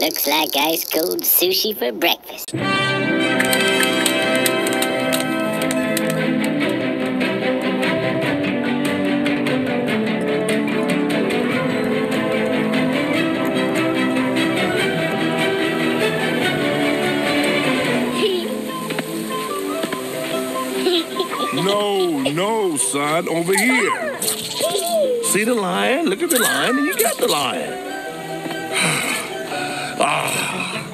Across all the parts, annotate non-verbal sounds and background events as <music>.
Looks like ice cold sushi for breakfast. No, no, son, over here. See the lion? Look at the lion, and you got the lion. Ah.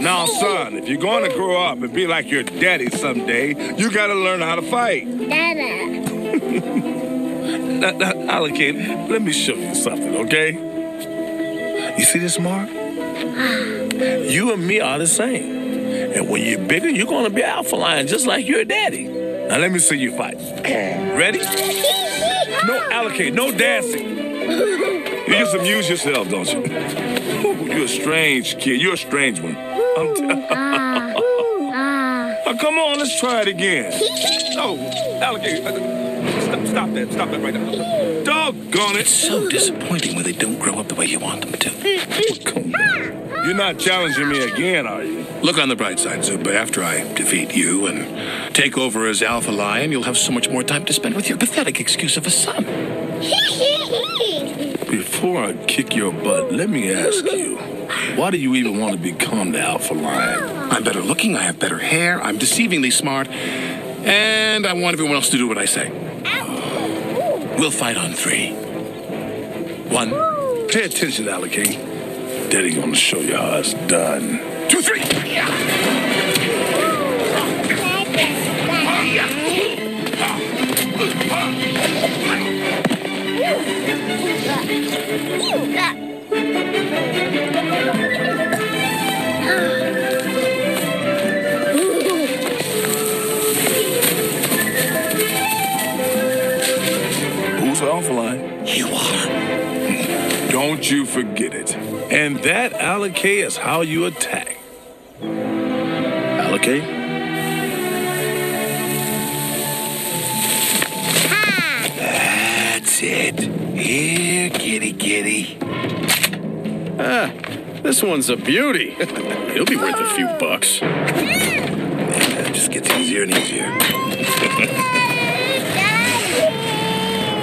Now, son, if you're going to grow up and be like your daddy someday, you got to learn how to fight. Dada. <laughs> Now, let me show you something, okay? You see this mark? You and me are the same. And when you're bigger, you're going to be alpha lion just like your daddy. Now, let me see you fight. Okay. Ready? No Alakay, no dancing. You just amuse yourself, don't you? <laughs> You're a strange kid. You're a strange one. I'm t- <laughs> Oh, come on, let's try it again. <laughs> Oh, Alakay, uh, stop, stop that. Stop that right now. Doggone it. It's so disappointing when they don't grow up the way you want them to. You're not challenging me again, are you? Look on the bright side, Zuba. After I defeat you and take over as Alpha Lion, you'll have so much more time to spend with your pathetic excuse of a son. Before I kick your butt, let me ask you, why do you even want to become the Alpha Lion? I'm better looking, I have better hair, I'm deceivingly smart, and I want everyone else to do what I say. We'll fight on three. One, Pay attention, Alakay. Daddy gonna show you how it's done. two, three. Lion? You are. Don't you forget it. And that Alakay is how you attack. Alakay? That's it. Here, kitty, kitty. Ah, this one's a beauty. <laughs> He'll be worth a few bucks. It just gets easier and easier. <laughs>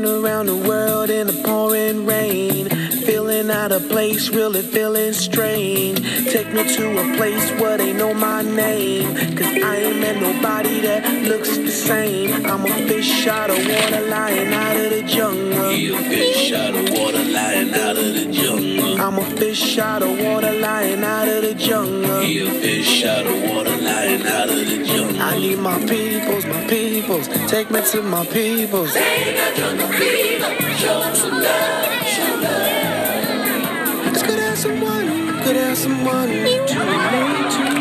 I've around the world in the pouring rain. Feeling out of place, really feeling strange. Take me to a place where they know my name. Cause I ain't met nobody that looks the same. I'm a fish out of water, lying out of the jungle. You fish out of water lying a fish out of water, lying out of the jungle. You fish out of water lying out of the jungle. I need my peoples, my peoples. Take me to my peoples. Let's go have someone, go have someone. To relate to, to relate to. Find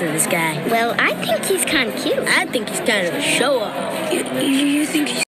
don't like the looks of this guy. Well, I think he's kind of cute. I think he's kind of a show off. You, you think he's